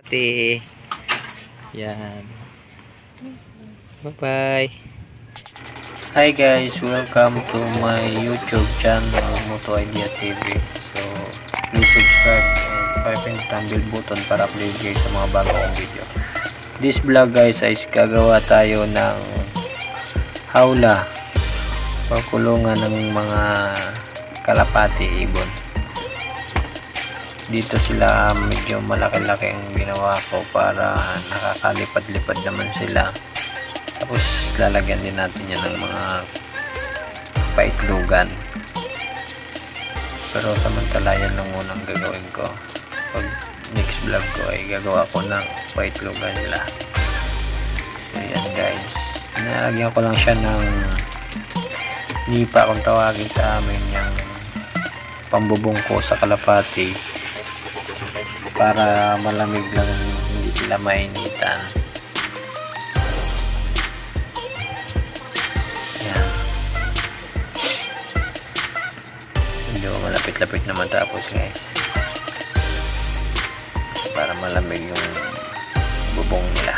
Ate. Yan. Bye-bye. Hi guys, welcome to my YouTube channel Moto Idea TV. So, please subscribe and type in thumbnail button para upload kayo sa mga bagong video. This vlog guys ay gagawa tayo ng hawla pagkulungan ng mga kalapati ibon dito sila medyo malaki-laki ang ginawa ko para nakakalipad-lipad naman sila. Tapos lalagyan din natin yan ng mga paitlugan. Pero samantala yan lang unang gagawin ko. Pag next vlog ko ay gagawa ko ng paitlugan nila. So yan guys. Nalagyan ko lang siya ng nipa kung tawagin sa amin yung pambubong ko sa kalapati para malamig lang hindi sila mainitan yan. Medyo malapit-lapit na matapos guys para malamig yung bubong nila.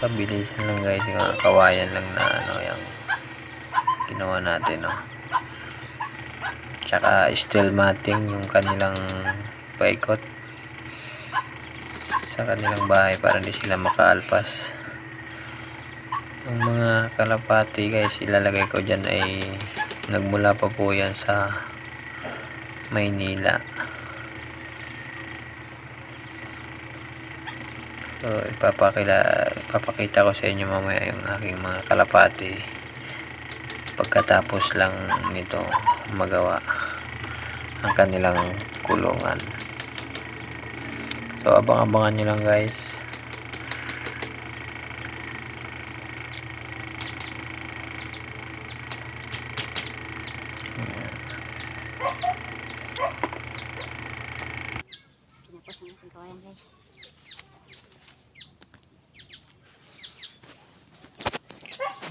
Pabilisan lang guys yung kawayan lang na ano yung ginawa natin no tsaka steel matting yung kanilang paikot. Sa kanilang bahay para hindi sila makaalpas. Ang mga kalapati guys ilalagay ko dyan ay nagmula pa po yan sa Maynila. So ipapakila ipapakita ko sa inyo mamaya yung aking mga kalapati pagkatapos lang nito magawa ang kanilang kulungan so abang-abangan nyo lang guys.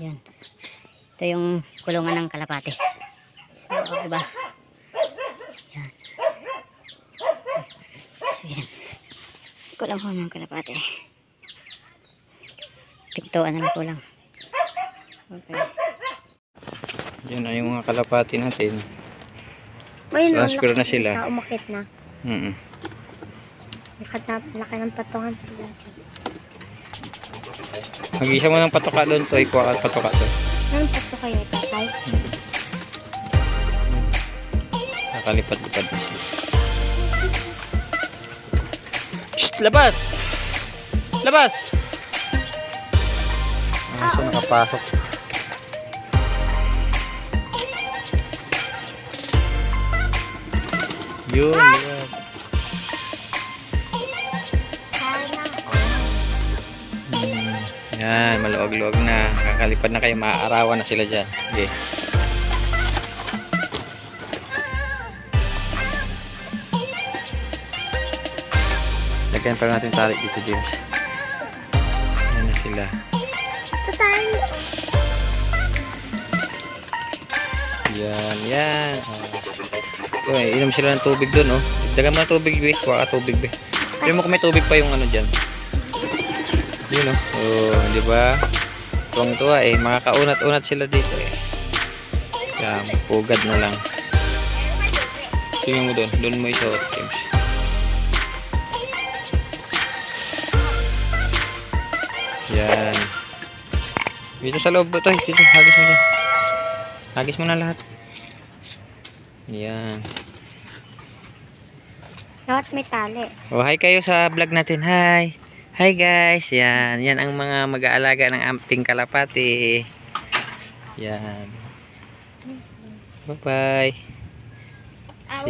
Yan. Ito yung kulungan ng kalapate. So, diba? Yan. So, yan. Kulang ho ng kalapate. Pintuan na lang kulang. Okay. yan na yung mga kalapati natin Ayun, Transfer na sila. Sa umakit na. mm -mm. Laki, laki ng patungan. mag-isa mo ng patoka doon to ikuha ka patoka pato kayo, tatay? nakalipat-lipat na siya Shh! labas! labas! ah, so nakapasok yun yun Hmm, yan, maluwag-luwag na. Kakalipad na kayo, maaarawan na sila dyan. Okay. Lagyan pa natin tali dito, James. Yan na sila. Yan, yan. Oh. Uy, inom sila ng tubig dun, oh. Dagan mo tubig, be. Kuha ka tubig, be. Pero mo kung may tubig pa yung ano dyan. Yun, oh. Oh, di ba? Tuwang-tuwa, eh. Makakaunat-unat sila dito, eh. Yan, pugad na lang. Tingnan mo dun. Dun mo isuot, James. Yan. Dito sa loob, ito. Dito, hagis mo dyan. Hagis mo na lahat. Yan. Dapat may tali. Oh, hi kayo sa vlog natin. Hi. Hi guys. Yan. Yan ang mga mag-aalaga ng ating kalapati. Yan. Bye-bye.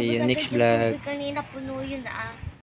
See you next vlog. Kanina puno yun ah.